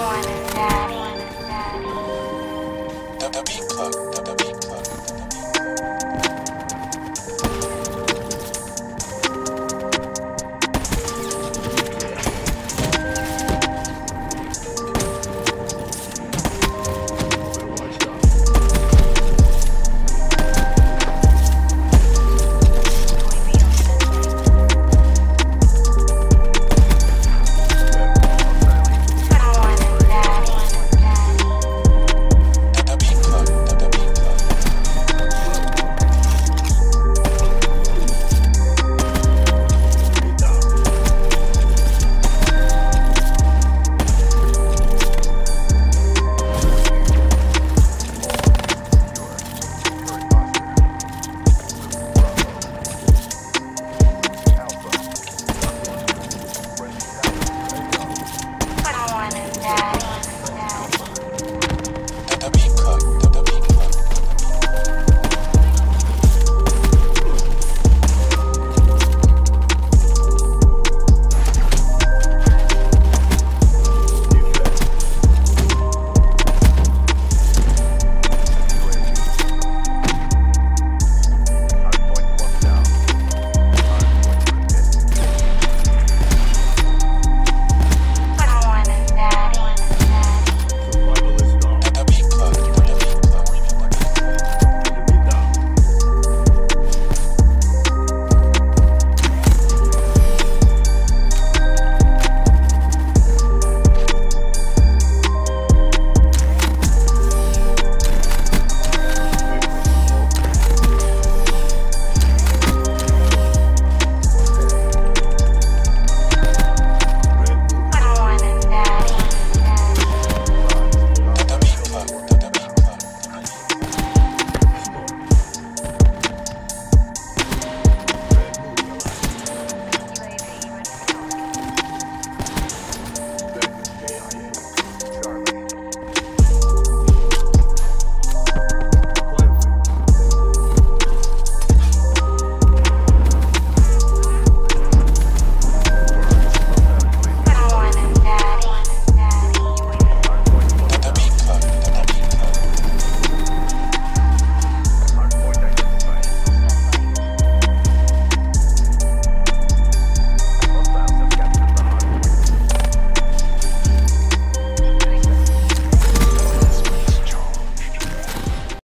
on.